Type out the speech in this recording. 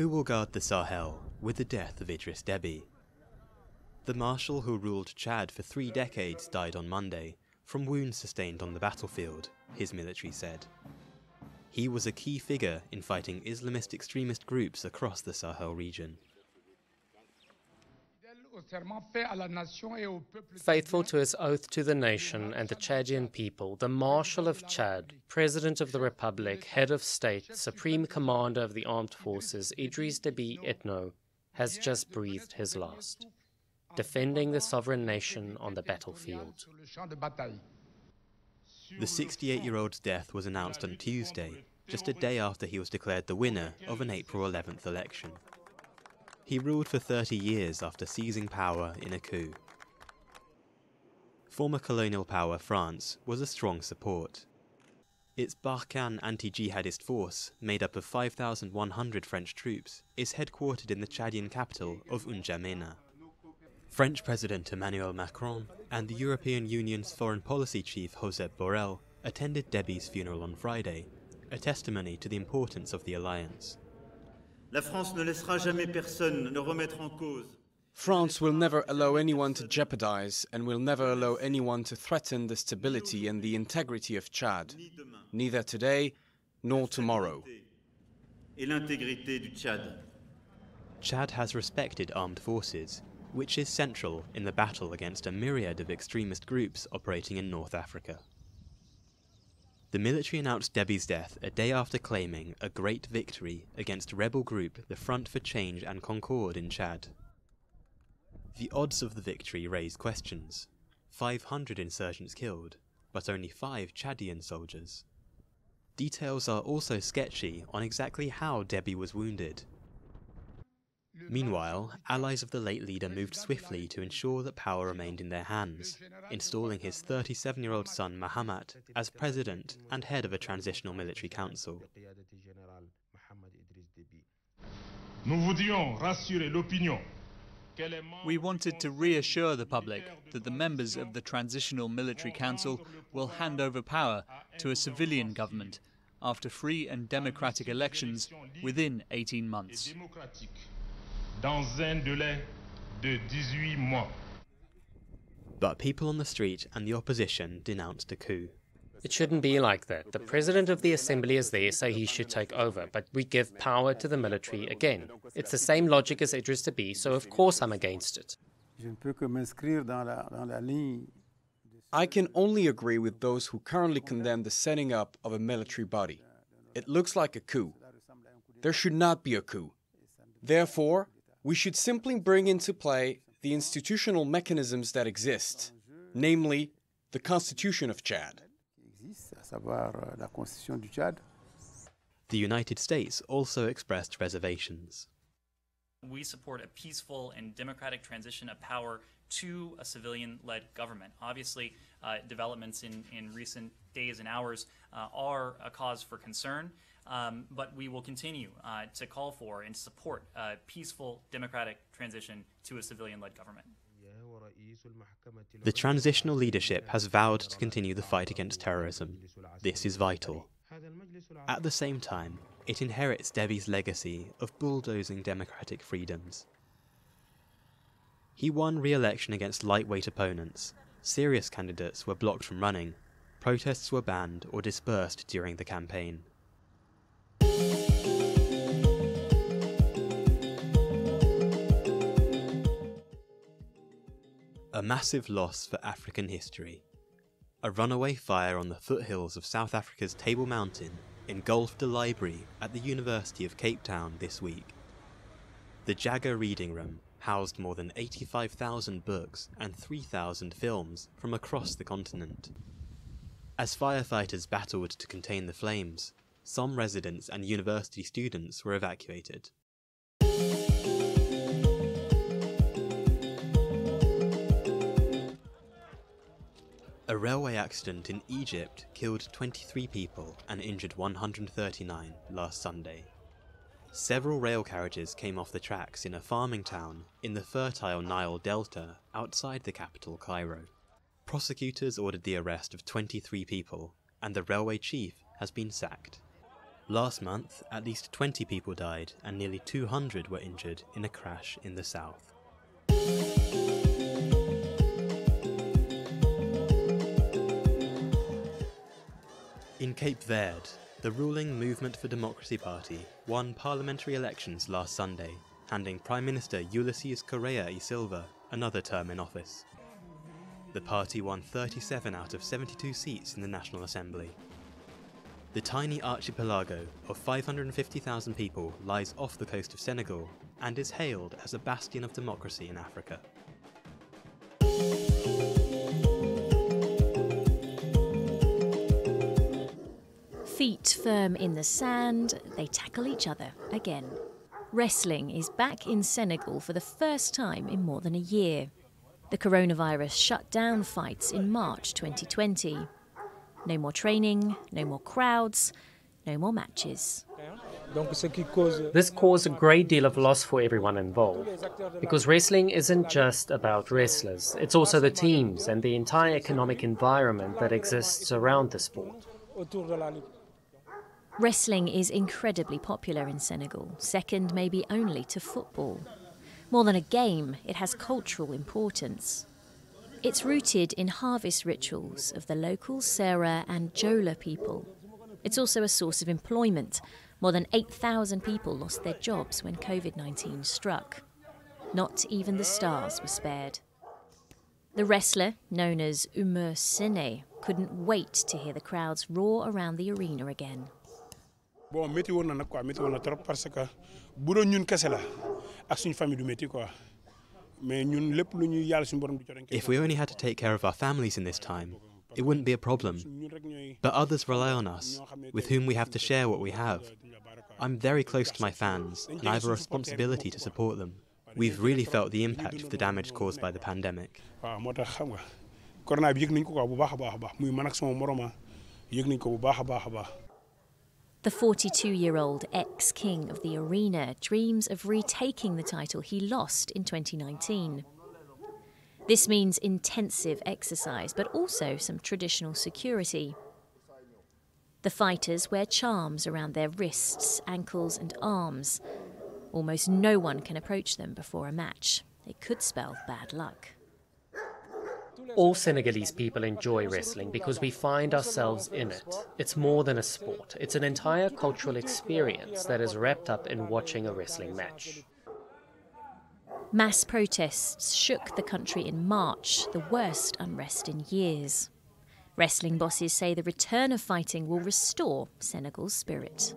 Who will guard the Sahel with the death of Idriss Deby? The marshal who ruled Chad for three decades died on Monday from wounds sustained on the battlefield, his military said. He was a key figure in fighting Islamist extremist groups across the Sahel region. Faithful to his oath to the nation and the Chadian people, the Marshal of Chad, President of the Republic, Head of State, Supreme Commander of the Armed Forces, Idriss Deby Itno, has just breathed his last, defending the sovereign nation on the battlefield. The 68 year old's death was announced on Tuesday, just a day after he was declared the winner of an April 11th election. He ruled for 30 years after seizing power in a coup. Former colonial power France was a strong support. Its Barkhane anti-jihadist force, made up of 5,100 French troops, is headquartered in the Chadian capital of N'Djamena. French President Emmanuel Macron and the European Union's foreign policy chief Josep Borrell attended Deby's funeral on Friday, a testimony to the importance of the alliance. La France ne laissera jamais personne ne remettre en cause. France will never allow anyone to jeopardize and will never allow anyone to threaten the stability and the integrity of Chad, neither today nor tomorrow. Et l'intégrité du Tchad. Chad has respected armed forces, which is central in the battle against a myriad of extremist groups operating in North Africa. The military announced Deby's death a day after claiming a great victory against rebel group the Front for Change and Concord in Chad. The odds of the victory raised questions. 500 insurgents killed, but only five Chadian soldiers. Details are also sketchy on exactly how Debbie was wounded Meanwhile, allies of the late leader moved swiftly to ensure that power remained in their hands, installing his 37 year old son Mahamat as president and head of a transitional military council. We wanted to reassure the public that the members of the Transitional Military Council will hand over power to a civilian government after free and democratic elections within 18 months dans un délai de 18 mois. But people on the street and the opposition denounced a coup. It shouldn't be like that. The president of the assembly is there, so he should take over, but we give power to the military again. It's the same logic as Idriss Deby, so of course I'm against it. I can only agree with those who currently condemn the setting up of a military body. It looks like a coup. There should not be a coup. Therefore, we should simply bring into play the institutional mechanisms that exist, namely the Constitution of Chad. The United States also expressed reservations. We support a peaceful and democratic transition of power to a civilian led government. Obviously, uh, developments in, in recent days and hours uh, are a cause for concern. Um, but we will continue uh, to call for and support a peaceful democratic transition to a civilian led government. The transitional leadership has vowed to continue the fight against terrorism. This is vital. At the same time, it inherits Deby's legacy of bulldozing democratic freedoms. He won re election against lightweight opponents. Serious candidates were blocked from running. Protests were banned or dispersed during the campaign. A massive loss for African history. A runaway fire on the foothills of South Africa's Table Mountain engulfed a library at the University of Cape Town this week. The Jagger Reading Room housed more than 85,000 books and 3,000 films from across the continent. As firefighters battled to contain the flames, some residents and university students were evacuated. A railway accident in Egypt killed 23 people and injured 139 last Sunday. Several rail carriages came off the tracks in a farming town in the fertile Nile Delta outside the capital Cairo. Prosecutors ordered the arrest of 23 people, and the railway chief has been sacked. Last month, at least 20 people died and nearly 200 were injured in a crash in the south. In Cape Verde, the ruling Movement for Democracy Party won parliamentary elections last Sunday, handing Prime Minister Ulisses Correia e Silva another term in office. The party won 37 out of 72 seats in the National Assembly. The tiny archipelago of 550,000 people lies off the coast of Senegal and is hailed as a bastion of democracy in Africa. Feet firm in the sand, they tackle each other again. Wrestling is back in Senegal for the first time in more than a year. The coronavirus shut down fights in March 2020. No more training, no more crowds, no more matches. This caused a great deal of loss for everyone involved. Because wrestling isn't just about wrestlers, it's also the teams and the entire economic environment that exists around the sport. Wrestling is incredibly popular in Senegal, second maybe only to football. More than a game, it has cultural importance. It's rooted in harvest rituals of the local Serer and Jola people. It's also a source of employment. More than 8,000 people lost their jobs when COVID 19 struck. Not even the stars were spared. The wrestler, known as Eumeu Sène, couldn't wait to hear the crowds roar around the arena again. Bon métti woon na nag quoi métti woon na trop parce que bu doon ñun kese la ak suñu famille du métti quoi mais ñun lépp lu ñuy yàlla suñu borom di jox If we only had to take care of our families in this time, it wouldn't be a problem. But others rely on us, with whom we have to share what we have. I'm very close to my fans, and I have a responsibility to support them. We've really felt the impact of the damage caused by the pandemic. waaw moo tax xam nga corona bi yëg nañ ko quoi bu baax a baax a baax muy man ak sama moroma yëg nañ ko bu baax a baax a baax. The 42 year old ex king of the arena dreams of retaking the title he lost in 2019. This means intensive exercise, but also some traditional security. The fighters wear charms around their wrists, ankles, and arms. Almost no one can approach them before a match. It could spell bad luck. All Senegalese people enjoy wrestling because we find ourselves in it. It's more than a sport, it's an entire cultural experience that is wrapped up in watching a wrestling match. Mass protests shook the country in March, the worst unrest in years. Wrestling bosses say the return of fighting will restore Senegal's spirit.